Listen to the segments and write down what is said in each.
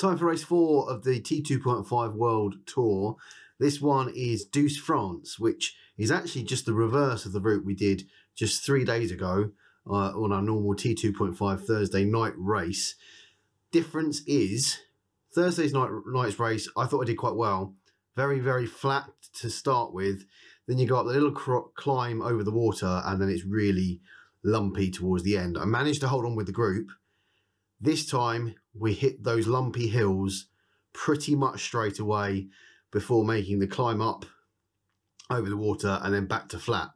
Time for race four of the T2.5 World Tour. This one is Douce France, which is actually just the reverse of the route we did just three days ago uh, on our normal T2.5 Thursday night race. Difference is Thursday's night night's race, I thought I did quite well. Very, very flat to start with. Then you got the little climb over the water, and then it's really lumpy towards the end. I managed to hold on with the group. This time we hit those lumpy hills pretty much straight away before making the climb up over the water and then back to flat.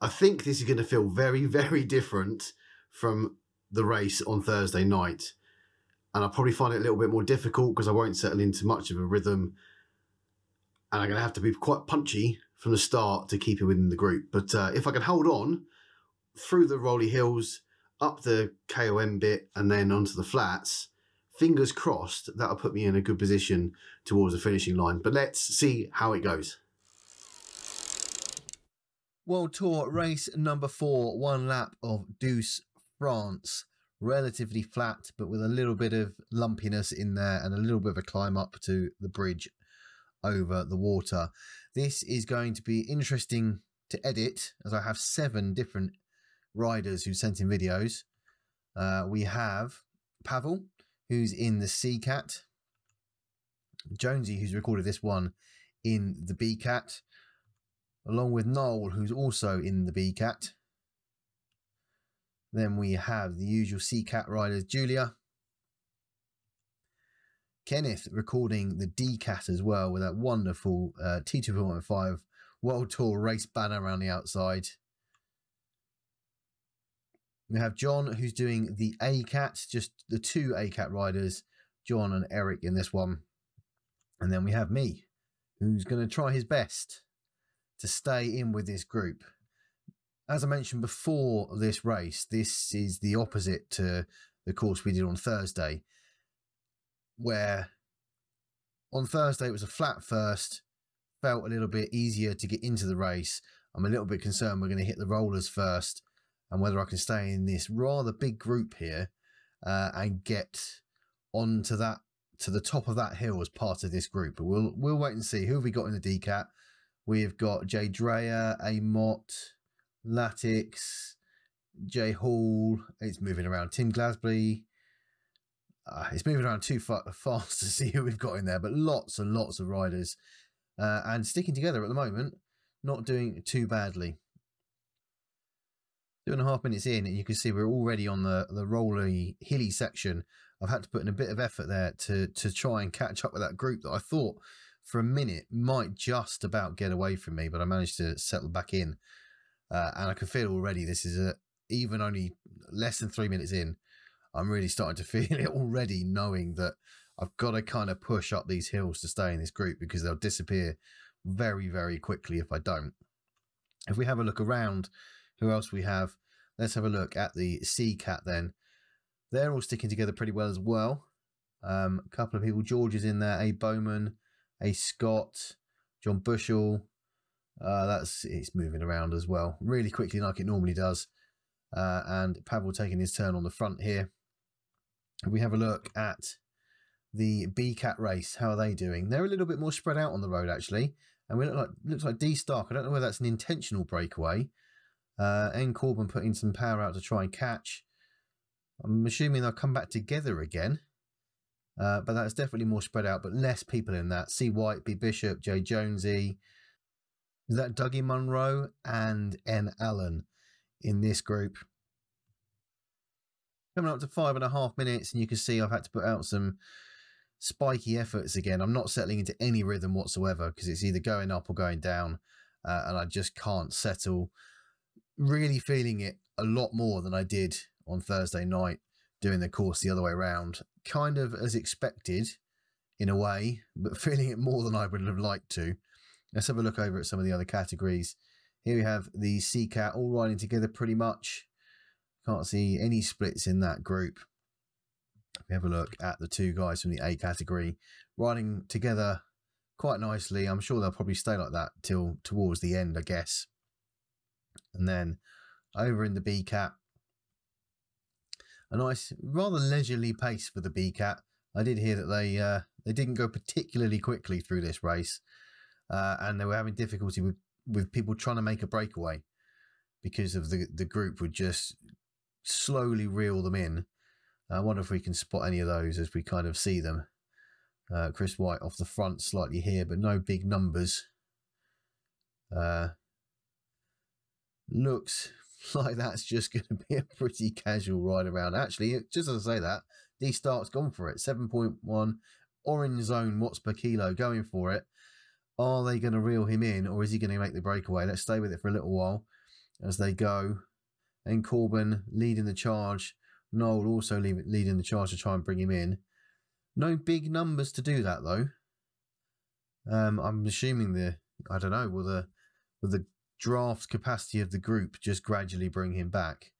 I think this is going to feel very, very different from the race on Thursday night. And I'll probably find it a little bit more difficult because I won't settle into much of a rhythm. And I'm going to have to be quite punchy from the start to keep it within the group. But uh, if I can hold on through the rolly hills, up the KOM bit, and then onto the flats, fingers crossed, that'll put me in a good position towards the finishing line. But let's see how it goes. World Tour race number four, one lap of Douce, France. Relatively flat, but with a little bit of lumpiness in there and a little bit of a climb up to the bridge over the water. This is going to be interesting to edit as I have seven different riders who sent in videos. Uh, we have Pavel, who's in the C Cat, Jonesy, who's recorded this one in the B Cat, along with Noel, who's also in the B Cat. Then we have the usual C Cat riders, Julia, Kenneth recording the D Cat as well with that wonderful uh, T2.5 World Tour race banner around the outside. We have John who's doing the A Cat, just the two A Cat riders, John and Eric in this one. And then we have me, who's going to try his best to stay in with this group. As I mentioned before this race, this is the opposite to the course we did on Thursday, where on Thursday it was a flat first, felt a little bit easier to get into the race. I'm a little bit concerned we're going to hit the rollers first and whether I can stay in this rather big group here uh, and get onto that to the top of that hill as part of this group. But we'll we'll wait and see. Who have we got in the DCAT? We've got Jay Dreyer, Amott, Latix, Jay Hall. It's moving around. Tim Glasby. Uh, it's moving around too far, fast to see who we've got in there, but lots and lots of riders uh, and sticking together at the moment, not doing too badly. Two and a half minutes in, and you can see we're already on the the rolly, hilly section. I've had to put in a bit of effort there to to try and catch up with that group that I thought for a minute might just about get away from me, but I managed to settle back in. Uh, and I can feel already this is a even only less than three minutes in. I'm really starting to feel it already, knowing that I've got to kind of push up these hills to stay in this group because they'll disappear very, very quickly if I don't. If we have a look around who else we have? Let's have a look at the C Cat then. They're all sticking together pretty well as well. Um, a couple of people. George is in there. A Bowman, a Scott, John Bushell. Uh, that's it's moving around as well, really quickly like it normally does. Uh, and Pavel taking his turn on the front here. We have a look at the B Cat race, how are they doing? They're a little bit more spread out on the road actually, and we look like looks like D Stark. I don't know whether that's an intentional breakaway uh, N Corbin putting some power out to try and catch. I'm assuming they'll come back together again. Uh, but that's definitely more spread out, but less people in that. C. White, B. Bishop, J. Jonesy. Is that Dougie Munro and N. Allen in this group? Coming up to five and a half minutes, and you can see I've had to put out some spiky efforts again. I'm not settling into any rhythm whatsoever because it's either going up or going down, uh, and I just can't settle really feeling it a lot more than I did on Thursday night doing the course the other way around. Kind of as expected in a way, but feeling it more than I would have liked to. Let's have a look over at some of the other categories. Here we have the C Cat all riding together pretty much. Can't see any splits in that group. We have a look at the two guys from the A category riding together quite nicely. I'm sure they'll probably stay like that till towards the end, I guess. And then over in the B-Cat, a nice, rather leisurely pace for the B-Cat. I did hear that they uh, they didn't go particularly quickly through this race, uh, and they were having difficulty with with people trying to make a breakaway because of the the group would just slowly reel them in. I wonder if we can spot any of those as we kind of see them. Uh, Chris White off the front slightly here, but no big numbers. Uh, looks like that's just going to be a pretty casual ride around. Actually, just as I say that, D Stark's gone for it. 7.1 orange zone watts per kilo going for it. Are they going to reel him in or is he going to make the breakaway? Let's stay with it for a little while as they go. N Corbin leading the charge. Noel also leading the charge to try and bring him in. No big numbers to do that though. Um, I'm assuming the I don't know will the will the draft capacity of the group just gradually bring him back.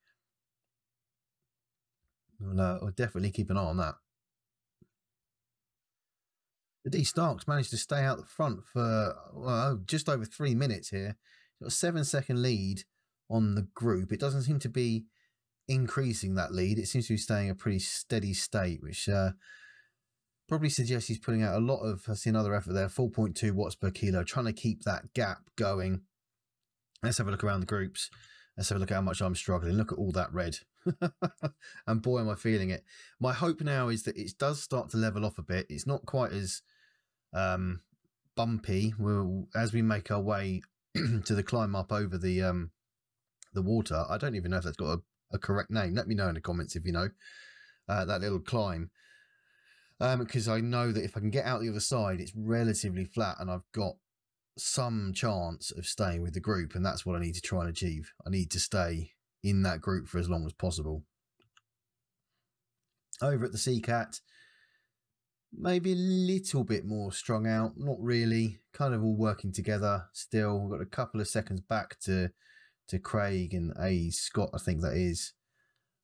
We'll, uh, we'll definitely keep an eye on that. The D Starks managed to stay out the front for well, just over three minutes here. Got a seven second lead on the group. It doesn't seem to be increasing that lead. It seems to be staying a pretty steady state, which uh, probably suggests he's putting out a lot of, I see another effort there, 4.2 watts per kilo, trying to keep that gap going. Let's have a look around the groups. Let's have a look at how much I'm struggling. Look at all that red. and boy, am I feeling it. My hope now is that it does start to level off a bit. It's not quite as um, bumpy we'll, as we make our way to the climb up over the um, the water. I don't even know if that's got a, a, correct name. Let me know in the comments if you know uh, that little climb. Because um, I know that if I can get out the other side, it's relatively flat and I've got some chance of staying with the group. And that's what I need to try and achieve. I need to stay in that group for as long as possible. Over at the C Cat, maybe a little bit more strung out. Not really. Kind of all working together still. We've got a couple of seconds back to to Craig and A Scott, I think that is.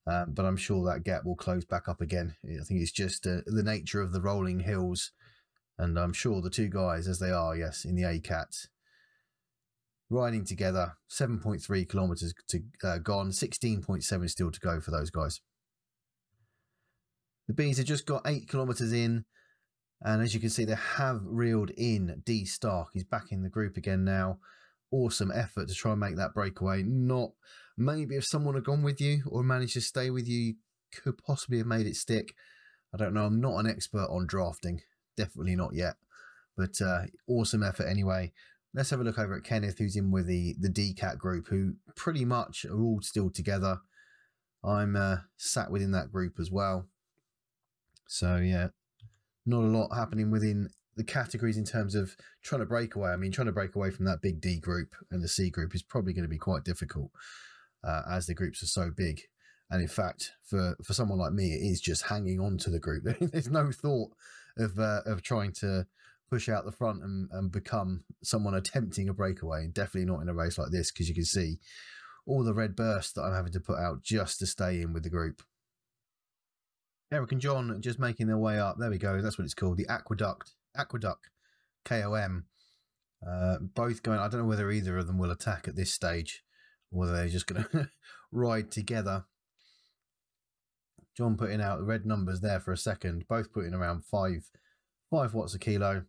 Um, but I'm sure that gap will close back up again. I think it's just uh, the nature of the rolling hills. And I'm sure the two guys, as they are, yes, in the A Cat, riding together, 7.3 kilometers to uh, gone, 16.7 still to go for those guys. The bees have just got eight kilometers in, and as you can see, they have reeled in D Stark. He's back in the group again now. Awesome effort to try and make that breakaway. Not maybe if someone had gone with you or managed to stay with you, you could possibly have made it stick. I don't know. I'm not an expert on drafting. Definitely not yet. But uh, awesome effort anyway. Let's have a look over at Kenneth, who's in with the, the DCAT group, who pretty much are all still together. I'm uh, sat within that group as well. So, yeah, not a lot happening within the categories in terms of trying to break away. I mean, trying to break away from that big D group and the C group is probably going to be quite difficult uh, as the groups are so big. And in fact, for, for someone like me, it is just hanging on to the group. There's no thought of uh, of trying to push out the front and, and become someone attempting a breakaway. And definitely not in a race like this because you can see all the red bursts that I'm having to put out just to stay in with the group. Eric and John just making their way up. There we go. That's what it's called. The Aqueduct. Aqueduct. KOM. Uh, both going. I don't know whether either of them will attack at this stage, or whether they're just going to ride together. John putting out the red numbers there for a second. Both putting around five, five watts a kilo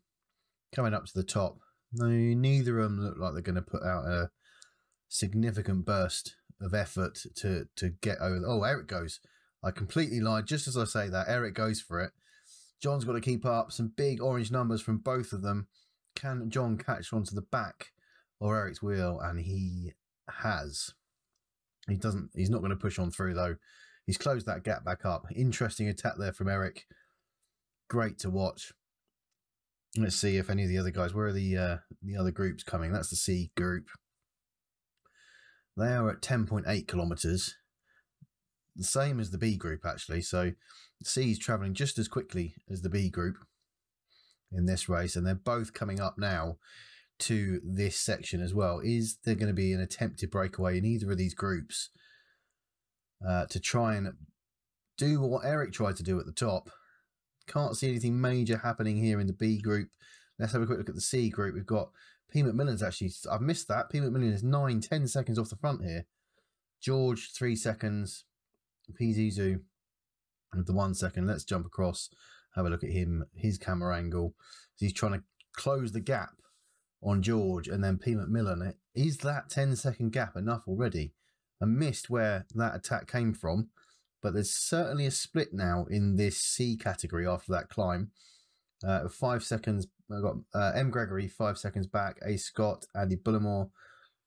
coming up to the top. No, neither of them look like they're going to put out a significant burst of effort to to get over. Oh, Eric goes. I completely lied. Just as I say that, Eric goes for it. John's got to keep up some big orange numbers from both of them. Can John catch onto the back of Eric's wheel? And he has. He doesn't. He's not going to push on through though. He's closed that gap back up. Interesting attack there from Eric. Great to watch. Let's see if any of the other guys, where are the uh, the other groups coming? That's the C group. They are at 10.8 kilometers, the same as the B group actually. So C is traveling just as quickly as the B group in this race, and they're both coming up now to this section as well. Is there going to be an attempted breakaway in either of these groups uh, to try and do what Eric tried to do at the top can't see anything major happening here in the B group. Let's have a quick look at the C group. We've got P. McMillan's actually, I've missed that. P. McMillan is nine, ten seconds off the front here. George, three seconds. P. Zizu with the one second. Let's jump across have a look at him, his camera angle. So he's trying to close the gap on George and then P. McMillan. Is that 10 second gap enough already? I missed where that attack came from, but there's certainly a split now in this C category after that climb. Uh, five seconds, I've got uh, M. Gregory, five seconds back, A. Scott, Andy Bullimore.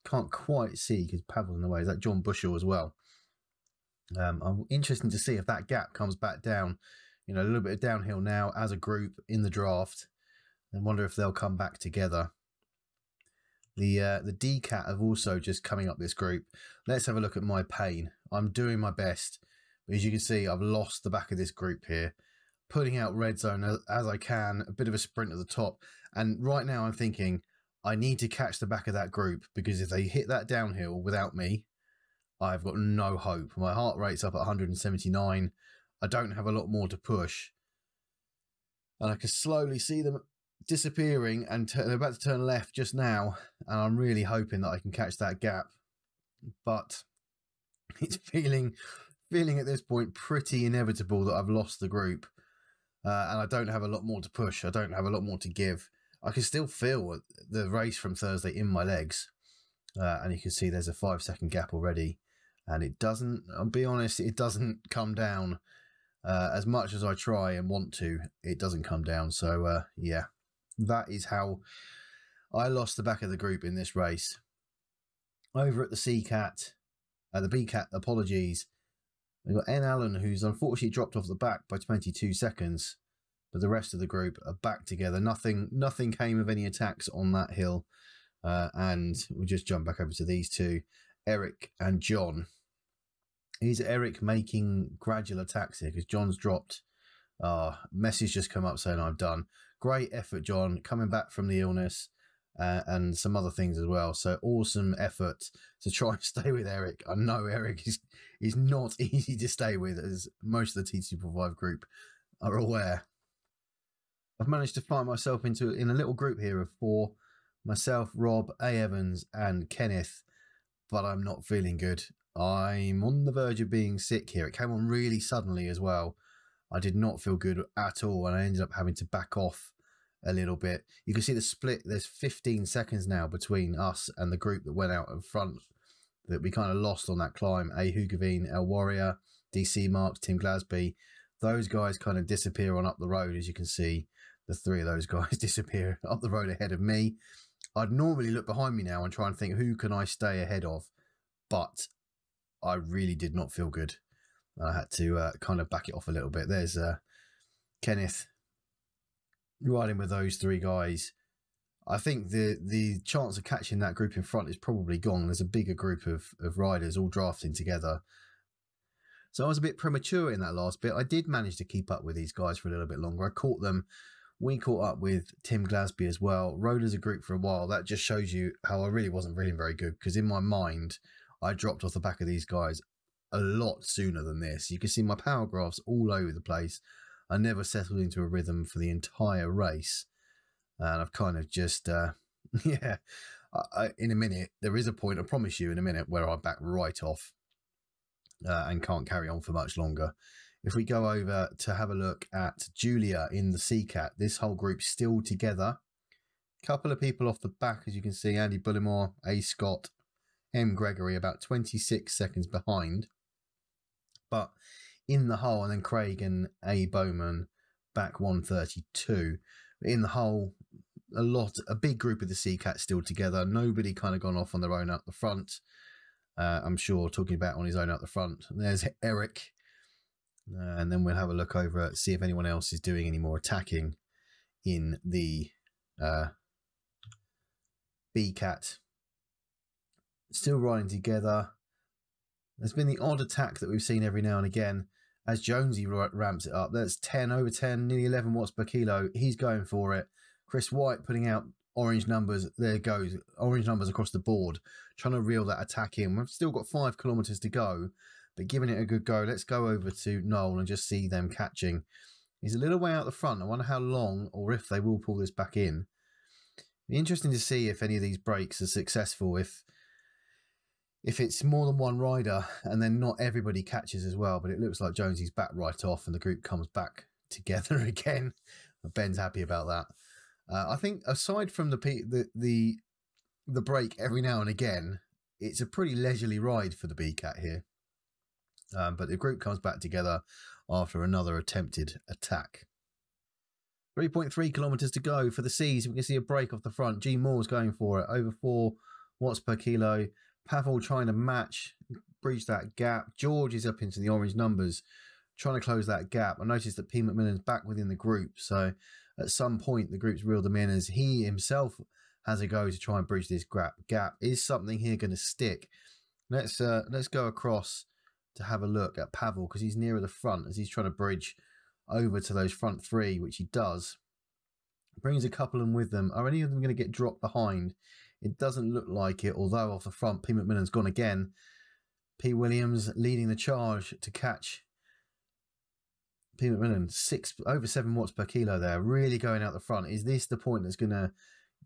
Can't quite see because Pavel's in the way. Is that John Bushell as well? Um, I'm interested to see if that gap comes back down. You know, a little bit of downhill now as a group in the draft, and wonder if they'll come back together. The uh, the DCAT have also just coming up this group. Let's have a look at my pain. I'm doing my best, but as you can see, I've lost the back of this group here. Putting out red zone as, as I can, a bit of a sprint at the top, and right now I'm thinking I need to catch the back of that group because if they hit that downhill without me, I've got no hope. My heart rate's up at 179. I don't have a lot more to push. And I can slowly see them disappearing and they're about to turn left just now. And I'm really hoping that I can catch that gap. But it's feeling feeling at this point pretty inevitable that I've lost the group. Uh, and I don't have a lot more to push. I don't have a lot more to give. I can still feel the race from Thursday in my legs. Uh, and you can see there's a five second gap already. And it doesn't, I'll be honest, it doesn't come down uh, as much as I try and want to. It doesn't come down. So, uh, yeah, that is how I lost the back of the group in this race. Over at the CCAT, uh, the B Cat, apologies. We've got N. Allen, who's unfortunately dropped off the back by 22 seconds, but the rest of the group are back together. Nothing, nothing came of any attacks on that hill, uh, and we'll just jump back over to these two, Eric and John. Is Eric making gradual attacks here? Because John's dropped. Uh, message just come up saying I'm done. Great effort, John, coming back from the illness uh, and some other things as well. So awesome effort to try and stay with Eric. I know Eric is is not easy to stay with, as most of the T245 group are aware. I've managed to find myself into in a little group here of four myself, Rob, A. Evans, and Kenneth, but I'm not feeling good. I'm on the verge of being sick here. It came on really suddenly as well. I did not feel good at all, and I ended up having to back off a little bit. You can see the split. There's 15 seconds now between us and the group that went out in front that we kind of lost on that climb. A. Hugavine, El Warrior, DC Marks, Tim Glasby. Those guys kind of disappear on up the road, as you can see. The three of those guys disappear up the road ahead of me. I'd normally look behind me now and try and think who can I stay ahead of, but I really did not feel good. I had to uh, kind of back it off a little bit. There's uh, Kenneth riding with those three guys. I think the the chance of catching that group in front is probably gone. There's a bigger group of, of riders all drafting together. So I was a bit premature in that last bit. I did manage to keep up with these guys for a little bit longer. I caught them. We caught up with Tim Glasby as well. Rode as a group for a while. That just shows you how I really wasn't feeling very good because in my mind, I dropped off the back of these guys a lot sooner than this. You can see my power graphs all over the place. I never settled into a rhythm for the entire race. And I've kind of just, uh, yeah, I, in a minute, there is a point, I promise you, in a minute, where I back right off uh, and can't carry on for much longer. If we go over to have a look at Julia in the CCAT, this whole group's still together. Couple of people off the back, as you can see, Andy Bullimore, A. Scott, M. Gregory about 26 seconds behind. But in the hole, and then Craig and A. Bowman back 132. In the hole, a lot, a big group of the C Cats still together. Nobody kind of gone off on their own out the front. Uh, I'm sure talking about on his own out the front. There's Eric. Uh, and then we'll have a look over, see if anyone else is doing any more attacking in the uh, B Cat still riding together. There's been the odd attack that we've seen every now and again as Jonesy ramps it up. That's 10 over 10, nearly 11 watts per kilo. He's going for it. Chris White putting out orange numbers. There goes. Orange numbers across the board. Trying to reel that attack in. We've still got five kilometres to go, but giving it a good go. Let's go over to Noel and just see them catching. He's a little way out the front. I wonder how long or if they will pull this back in. Be interesting to see if any of these breaks are successful. If if it's more than one rider and then not everybody catches as well, but it looks like Jonesy's back right off and the group comes back together again. Ben's happy about that. Uh, I think aside from the the the the break every now and again, it's a pretty leisurely ride for the BCAT here. Um, but the group comes back together after another attempted attack. 3.3 kilometers to go for the C's. We can see a break off the front. G Moore's going for it. Over four watts per kilo. Pavel trying to match, bridge that gap. George is up into the orange numbers, trying to close that gap. I noticed that P. McMillan's back within the group. So at some point, the group's reeled him in as he himself has a go to try and bridge this gap. Is something here going to stick? Let's uh, let's go across to have a look at Pavel because he's nearer the front as he's trying to bridge over to those front three, which he does. Brings a couple in with them. Are any of them going to get dropped behind? It doesn't look like it, although off the front, P. McMillan's gone again. P. Williams leading the charge to catch P. McMillan, six over seven watts per kilo there, really going out the front. Is this the point that's going to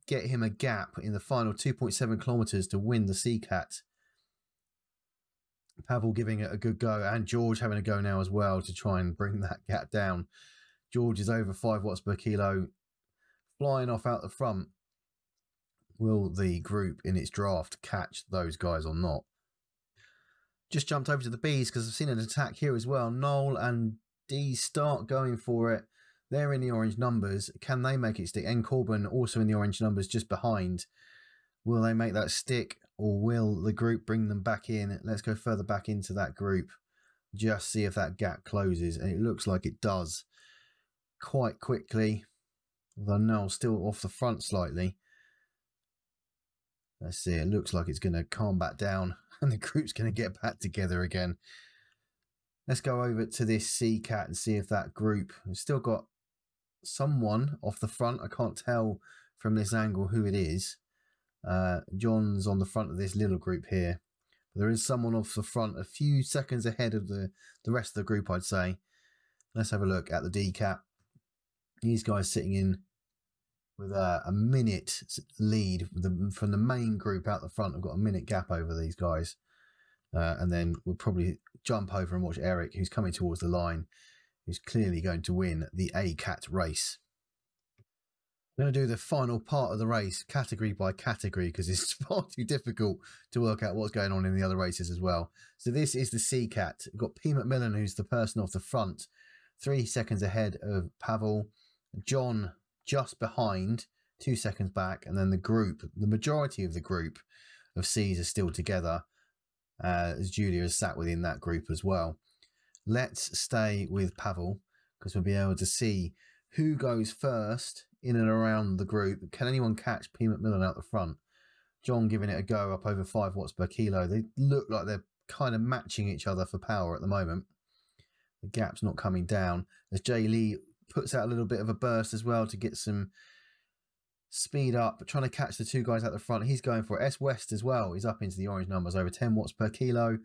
get him a gap in the final 2.7 kilometers to win the CCAT? Pavel giving it a good go, and George having a go now as well to try and bring that gap down. George is over five watts per kilo, flying off out the front. Will the group in its draft catch those guys or not? Just jumped over to the bees because I've seen an attack here as well. Noel and D Stark going for it. They're in the orange numbers. Can they make it stick? N Corbin also in the orange numbers just behind. Will they make that stick? or will the group bring them back in? Let's go further back into that group, just see if that gap closes, and it looks like it does quite quickly. Although now still off the front slightly. Let's see, it looks like it's going to calm back down and the group's going to get back together again. Let's go over to this CCAT and see if that group still got someone off the front. I can't tell from this angle who it is. Uh, John's on the front of this little group here. There is someone off the front a few seconds ahead of the, the rest of the group, I'd say. Let's have a look at the DCAT. These guys sitting in with a, a minute lead the, from the main group out the front. I've got a minute gap over these guys. Uh, and then we'll probably jump over and watch Eric, who's coming towards the line, who's clearly going to win the ACAT race. I'm going to do the final part of the race category by category because it's far too difficult to work out what's going on in the other races as well. So this is the CCAT. We've got P. McMillan, who's the person off the front, three seconds ahead of Pavel. John just behind, two seconds back. And then the group, the majority of the group of C's are still together uh, as Julia is sat within that group as well. Let's stay with Pavel because we'll be able to see who goes first in and around the group. Can anyone catch P. McMillan out the front? John giving it a go up over five watts per kilo. They look like they're kind of matching each other for power at the moment. The gap's not coming down as Jay Lee puts out a little bit of a burst as well to get some speed up, trying to catch the two guys at the front. He's going for it. S West as well. He's up into the orange numbers, over 10 watts per kilo.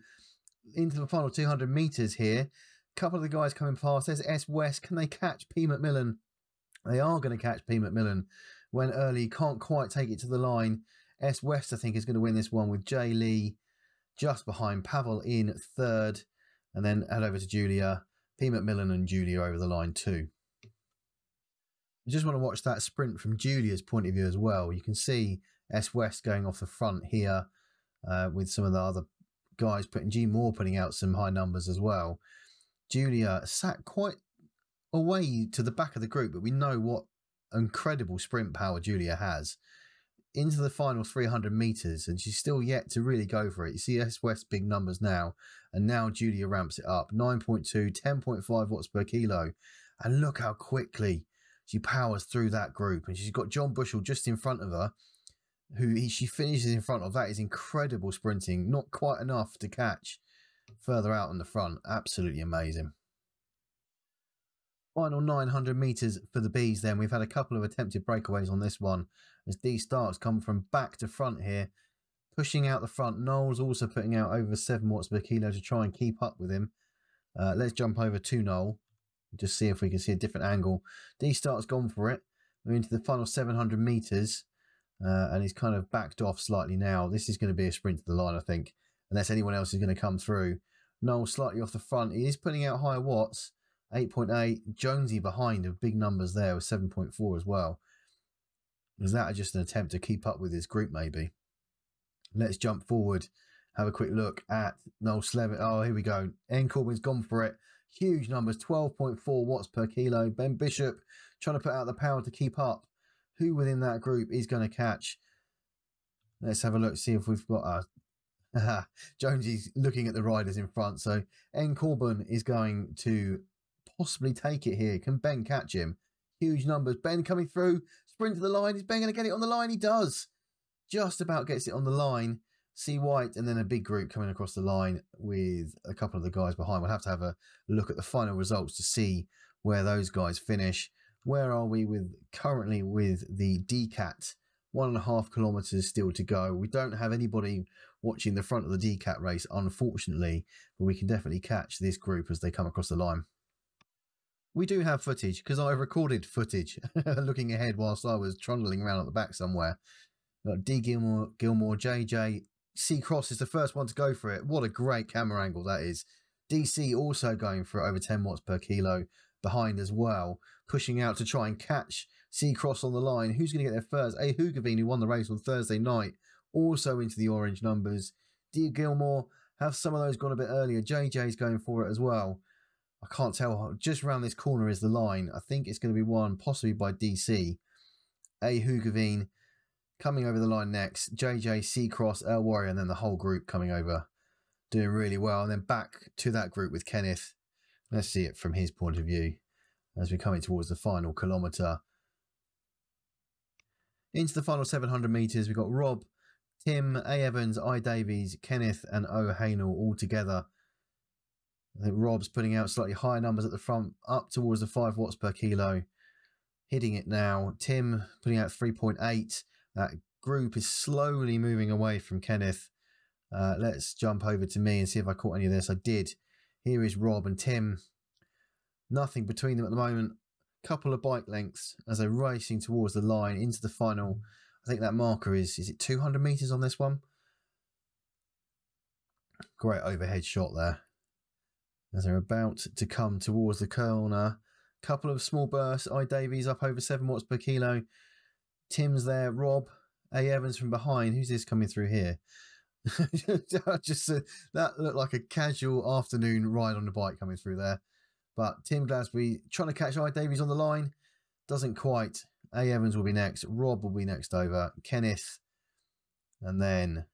Into the final 200 meters here. A couple of the guys coming past. There's S West. Can they catch P. McMillan they are going to catch P. McMillan when early can't quite take it to the line. S. West, I think, is going to win this one with Jay Lee just behind Pavel in third. And then head over to Julia. P. McMillan and Julia over the line too. I just want to watch that sprint from Julia's point of view as well. You can see S. West going off the front here uh, with some of the other guys putting G Moore putting out some high numbers as well. Julia sat quite away to the back of the group, but we know what incredible sprint power Julia has into the final 300 meters, and she's still yet to really go for it. You see S West big numbers now, and now Julia ramps it up 9.2, 10.5 watts per kilo, and look how quickly she powers through that group. And she's got John Bushell just in front of her, who he, she finishes in front of. That is incredible sprinting, not quite enough to catch further out on the front. Absolutely amazing. Final 900 metres for the Bees then. We've had a couple of attempted breakaways on this one as D Starks come from back to front here. Pushing out the front. Noel's also putting out over 7 watts per kilo to try and keep up with him. Uh, let's jump over to Noel. Just see if we can see a different angle. D Stark's gone for it. We're into the final 700 metres. Uh, and he's kind of backed off slightly now. This is going to be a sprint to the line, I think. Unless anyone else is going to come through. Noel slightly off the front. He is putting out higher watts 8.8. Jonesy behind with big numbers there with 7.4 as well. Is that just an attempt to keep up with his group, maybe? Let's jump forward, have a quick look at Noel Slevin. Oh, here we go. N Corbin's gone for it. Huge numbers, 12.4 watts per kilo. Ben Bishop trying to put out the power to keep up. Who within that group is going to catch? Let's have a look, see if we've got a. Jonesy's looking at the riders in front. So N Corbin is going to possibly take it here. Can Ben catch him? Huge numbers. Ben coming through. Sprint to the line. Is Ben going to get it on the line? He does. Just about gets it on the line. C White and then a big group coming across the line with a couple of the guys behind. We'll have to have a look at the final results to see where those guys finish. Where are we with currently with the DCAT? One and a half kilometers still to go. We don't have anybody watching the front of the DCAT race, unfortunately, but we can definitely catch this group as they come across the line. We do have footage because I recorded footage looking ahead whilst I was trundling around at the back somewhere. Got D Gilmore, Gilmore, JJ, C Cross is the first one to go for it. What a great camera angle that is. DC also going for over 10 watts per kilo behind as well, pushing out to try and catch C Cross on the line. Who's going to get there first? A Hugavine, who won the race on Thursday night, also into the orange numbers. D Gilmore, have some of those gone a bit earlier. JJ's going for it as well. I can't tell. Just around this corner is the line. I think it's going to be won possibly by DC. A Hugavine coming over the line next. JJ, C Cross, El Warrior, and then the whole group coming over, doing really well. And then back to that group with Kenneth. Let's see it from his point of view as we're coming towards the final kilometre. Into the final 700 metres, we've got Rob, Tim, A. Evans, I. Davies, Kenneth, and O. Hainel all together. I think Rob's putting out slightly higher numbers at the front, up towards the 5 watts per kilo. Hitting it now. Tim putting out 3.8. That group is slowly moving away from Kenneth. Uh, let's jump over to me and see if I caught any of this. I did. Here is Rob and Tim. Nothing between them at the moment. Couple of bike lengths as they're racing towards the line into the final. I think that marker is, is it 200 metres on this one? Great overhead shot there. As they're about to come towards the corner. Couple of small bursts. I Davies up over 7 watts per kilo. Tim's there. Rob, A. Evans from behind. Who's this coming through here? Just uh, that looked like a casual afternoon ride on the bike coming through there. But Tim Glasby trying to catch I. Davies on the line. Doesn't quite. A. Evans will be next. Rob will be next over. Kenneth. And then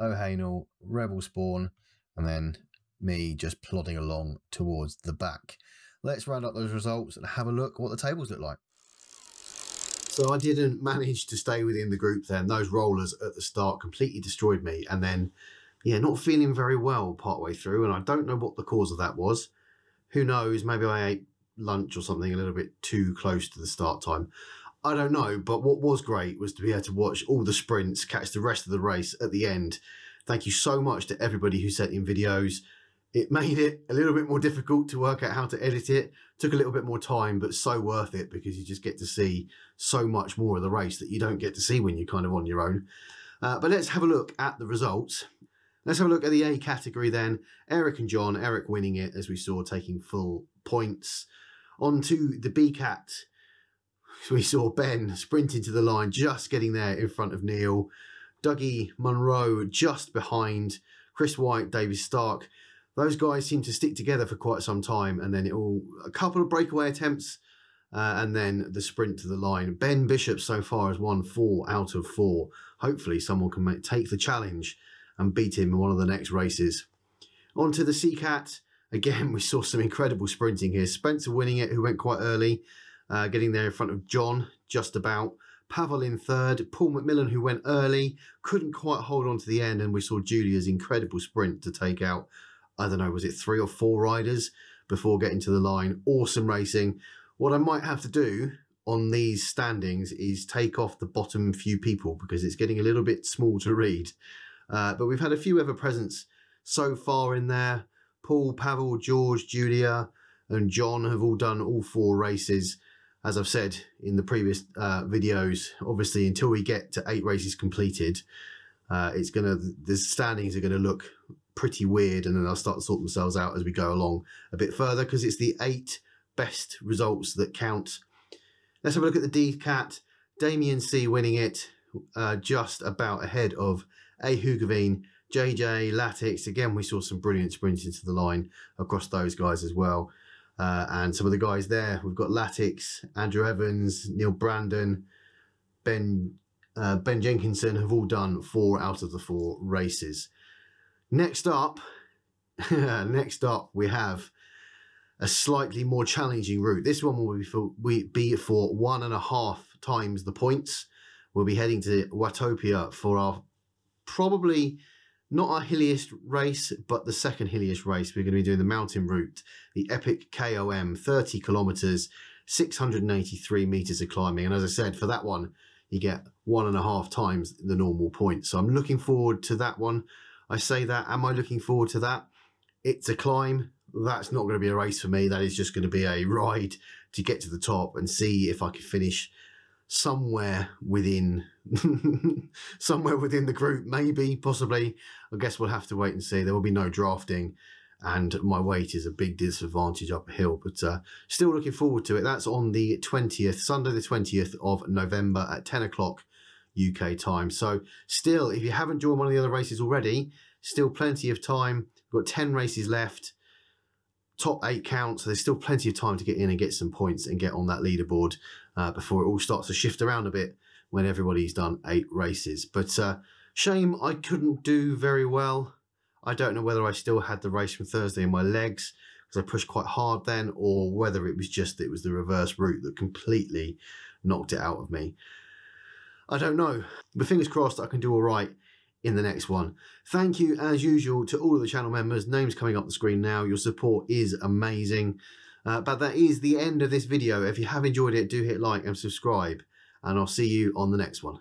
O'Hanel, Rebel Spawn. And then me just plodding along towards the back. Let's round up those results and have a look what the tables look like. So I didn't manage to stay within the group then. Those rollers at the start completely destroyed me. And then, yeah, not feeling very well partway through. And I don't know what the cause of that was. Who knows? Maybe I ate lunch or something a little bit too close to the start time. I don't know. But what was great was to be able to watch all the sprints, catch the rest of the race at the end. Thank you so much to everybody who sent in videos it made it a little bit more difficult to work out how to edit it. Took a little bit more time, but so worth it because you just get to see so much more of the race that you don't get to see when you're kind of on your own. Uh, but let's have a look at the results. Let's have a look at the A category then. Eric and John, Eric winning it as we saw, taking full points. On to the B cat. We saw Ben sprinting to the line, just getting there in front of Neil. Dougie Munro just behind. Chris White, David Stark those guys seem to stick together for quite some time, and then it all a couple of breakaway attempts, uh, and then the sprint to the line. Ben Bishop so far has won four out of four. Hopefully, someone can make, take the challenge and beat him in one of the next races. On to the Seacat. Again, we saw some incredible sprinting here. Spencer winning it, who went quite early, uh, getting there in front of John, just about. Pavel in third, Paul McMillan, who went early, couldn't quite hold on to the end, and we saw Julia's incredible sprint to take out I don't know, was it three or four riders before getting to the line? Awesome racing. What I might have to do on these standings is take off the bottom few people because it's getting a little bit small to read. Uh, but we've had a few ever presents so far in there. Paul, Pavel, George, Julia, and John have all done all four races. As I've said in the previous uh, videos, obviously until we get to eight races completed, uh, it's gonna the standings are gonna look pretty weird, and then they'll start to sort themselves out as we go along a bit further because it's the eight best results that count. Let's have a look at the DCAT. Damien C winning it uh, just about ahead of A. Hugavine, JJ, Latix. Again, we saw some brilliant sprints into the line across those guys as well. Uh, and some of the guys there, we've got Latix, Andrew Evans, Neil Brandon, Ben uh, Ben Jenkinson have all done four out of the four races. Next up, next up we have a slightly more challenging route. This one will be for, we, be for one and a half times the points. We'll be heading to Watopia for our probably not our hilliest race, but the second hilliest race. We're going to be doing the mountain route, the epic KOM, 30 kilometers, 683 meters of climbing. And as I said, for that one, you get one and a half times the normal points. So I'm looking forward to that one. I say that, am I looking forward to that? It's a climb. That's not going to be a race for me. That is just going to be a ride to get to the top and see if I can finish somewhere within somewhere within the group maybe possibly i guess we'll have to wait and see there will be no drafting and my weight is a big disadvantage up a hill but uh, still looking forward to it that's on the 20th sunday the 20th of november at 10 o'clock uk time so still if you haven't joined one of the other races already still plenty of time We've got 10 races left top eight counts. So there's still plenty of time to get in and get some points and get on that leaderboard uh, before it all starts to shift around a bit when everybody's done eight races. But uh, shame I couldn't do very well. I don't know whether I still had the race from Thursday in my legs because I pushed quite hard then, or whether it was just it was the reverse route that completely knocked it out of me. I don't know. But fingers crossed I can do all right in the next one. Thank you, as usual, to all of the channel members. Names coming up the screen now. Your support is amazing. Uh, but that is the end of this video. If you have enjoyed it, do hit like and subscribe. And I'll see you on the next one.